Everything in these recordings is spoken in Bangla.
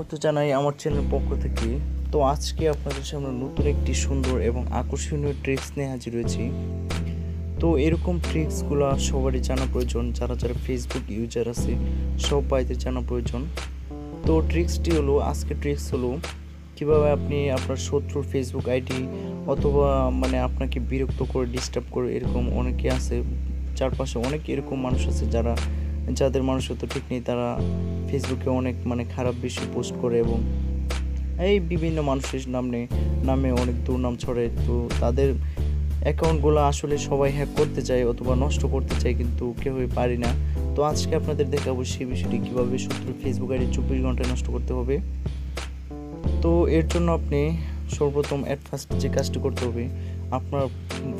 স্বাগত জানাই আমার চ্যানেল পক্ষ থেকে। তো আজকে আপনাদের সামনে নতুন একটি সুন্দর এবং আকর্ষণীয় ট্রিক্স নিয়ে হাজির হয়েছি। তো এরকম ট্রিক্সগুলো সবারই জানা প্রয়োজন। যারা যারা ফেসবুক ইউজার আছে সব বাইদের জানা প্রয়োজন। তো ট্রিক্সটি হলো, আজকে ট্রিক্স হলো, কীভাবে আপনি আপনার শত্রুর ফেসবুক আইডি অথবা মানে আপনাকে বিরক্ত করে ডিস্টার্ব করে, এরকম অনেকে আছে। চারপাশে অনেক এরকম মানুষ আছে যারা যাদের মানুষত্ব ঠিক নেই, তারা ফেসবুকে অনেক মানে খারাপ বিষয় পোস্ট করে এবং এই বিভিন্ন মানুষের নামে নামে অনেক দুর্নাম ছড়ে তো তাদের অ্যাকাউন্টগুলো আসলে সবাই হ্যাক করতে চায় অথবা নষ্ট করতে চায় কিন্তু কেউই পারি না। তো আজকে আপনাদের দেখাবো সেই বিষয়টি, কীভাবে শত্রুর ফেসবুক আইডি চব্বিশ ঘন্টায় নষ্ট করতে হবে। তো এর জন্য আপনি সর্বপ্রথম অ্যাট ফার্স্ট যে কাজটি করতে হবে, আপনার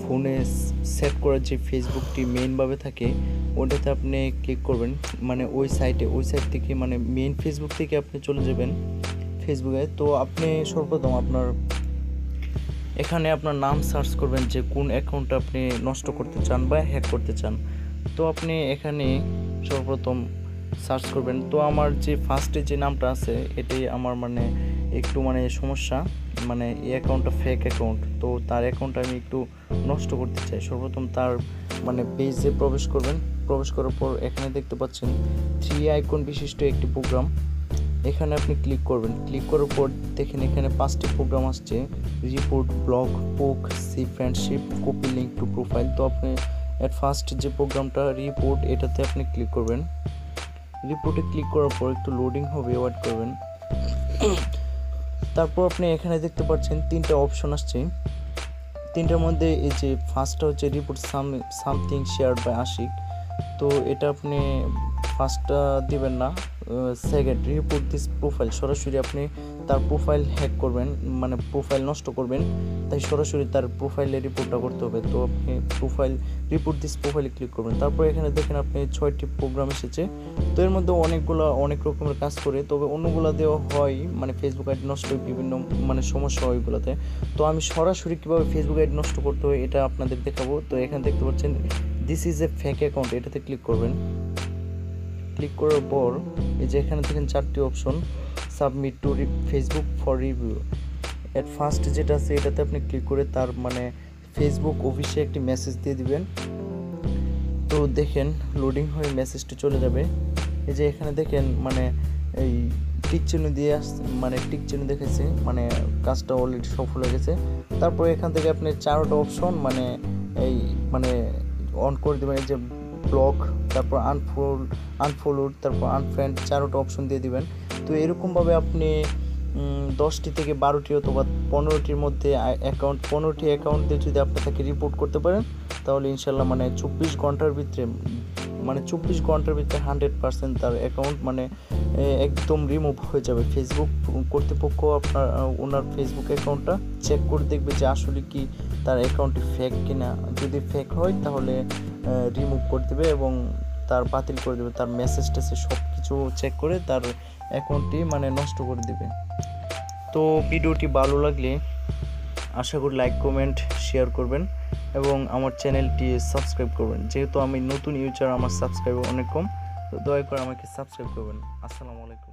ফোনে সেট করার যে ফেসবুকটি মেইনভাবে থাকে ওটাতে আপনি ক্লিক করবেন। মানে ওই সাইটে ওই সাইট থেকে মানে মেইন ফেসবুক থেকে আপনি চলে যাবেন ফেসবুকে তো আপনি সর্বপ্রথম আপনার এখানে আপনার নাম সার্চ করবেন যে কোন অ্যাকাউন্টটা আপনি নষ্ট করতে চান বা হ্যাক করতে চান। তো আপনি এখানে সর্বপ্রথম সার্চ করবেন। তো আমার যে ফার্স্টে যে নামটা আছে, এটাই আমার মানে একটু মানে সমস্যা। মানে এই অ্যাকাউন্টটা ফেক অ্যাকাউন্ট তো তার অ্যাকাউন্টটা আমি একটু নষ্ট করতে চাই। সর্বপ্রথম তার মানে পেজে প্রবেশ করবেন। প্রবেশ করার পর এখানে দেখতে পাচ্ছেন থ্রি আইকন বিশিষ্ট একটি প্রোগ্রাম এখানে আপনি ক্লিক করবেন। ক্লিক করার পর দেখেন এখানে পাঁচটি প্রোগ্রাম আসছে। Report block poke see friendship copy link to profile তো আপনি অ্যাট ফার্স্ট যে প্রোগ্রামটা রিপোর্ট এটাতে আপনি ক্লিক করবেন। রিপোর্টে ক্লিক করার পর একটু লোডিং হবে ওয়েট করবেন। তারপর আপনি এখানে দেখতে পাচ্ছেন তিনটা অপশন আসছে। তিনটার মধ্যে এই যে ফার্স্টটা হচ্ছে report some something share by Ashiq তো এটা আপনি ফার্স্টটা দিবেন না সেকেন্ড রিপোর্ট দিস প্রোফাইল সরাসরি আপনি তার প্রোফাইল হ্যাক করবেন মানে প্রোফাইল নষ্ট করবেন, তাই সরাসরি তার প্রোফাইলে রিপোর্টটা করতে হবে। তো আপনি প্রোফাইল রিপোর্ট দিস প্রোফাইলে ক্লিক করবেন। তারপর এখানে দেখেন আপনি ছয়টি প্রোগ্রাম এসেছে। তো এর মধ্যে অনেকগুলো, অনেক রকমের কাজ করে, তবে অন্যগুলো দেওয়া হয় মানে ফেসবুক আইডি নষ্ট হয়, বিভিন্ন মানে সমস্যা হয় ওইগুলোতে। তো আমি সরাসরি কীভাবে ফেসবুক আইডি নষ্ট করতে হয়, এটা আপনাদের দেখাবো। তো এখানে দেখতে পাচ্ছেন this is a fake account এটাতে ক্লিক করবেন। ক্লিক করার পর এই যে এখানে দেখেন চারটি option submit to Facebook for review at first যেটা আছে এটাতে আপনি ক্লিক করে তার মানে ফেসবুক অফিসে একটি মেসেজ দিয়ে দিবেন। তো দেখেন লোডিং হয়ে মেসেজটি চলে যাবে। এই যে এখানে দেখেন মানে এই টিক চিহ্ন দিয়ে আস মানে টিক চিহ্ন দেখেছে মানে কাজটা অলরেডি সফল হয়ে গেছে। তারপর এখান থেকে আপনি চারোটা অপশন মানে এই মানে অন করে দেবেন, এই যে ব্লক তারপর আনফোল্ড আনফলোড তারপর আনফ্রেন্ড চারোটা অপশন দিয়ে দিবেন। তো এরকমভাবে আপনি দশটি থেকে বারোটি অথবা পনেরোটির মধ্যে অ্যাকাউন্ট পনেরোটি অ্যাকাউন্ট দিয়ে যদি আপনি তাকে রিপোর্ট করতে পারেন, তাহলে ইনশাল্লাহ মানে চব্বিশ ঘণ্টার ভিতরে মানে চব্বিশ ঘণ্টার ভিতরে হান্ড্রেড পার্সেন্ট তার অ্যাকাউন্ট মানে একদম রিমুভ হয়ে যাবে। ফেসবুক কর্তৃপক্ষ আপনার ওনার ফেসবুক অ্যাকাউন্টটা চেক করে দেখবে যে আসলে কি তার অ্যাকাউন্টটি ফেক কিনা। যদি ফেক হয় তাহলে রিমুভ করে দেবে এবং তার বাতিল করে দেবে। তার মেসেজ টেসেজ সব কিছু চেক করে তার অ্যাকাউন্টটি মানে নষ্ট করে দেবে। তো ভিডিওটি ভালো লাগলে আশা করি লাইক কমেন্ট শেয়ার করবেন। এবং আমার চ্যানেলটি সাবস্ক্রাইব করবেন যেহেতু আমি নতুন ইউজার, আমার সাবস্ক্রাইবার অনেক কম, তো দয়া করে আমাকে সাবস্ক্রাইব করবেন আসসালামু আলাইকুম।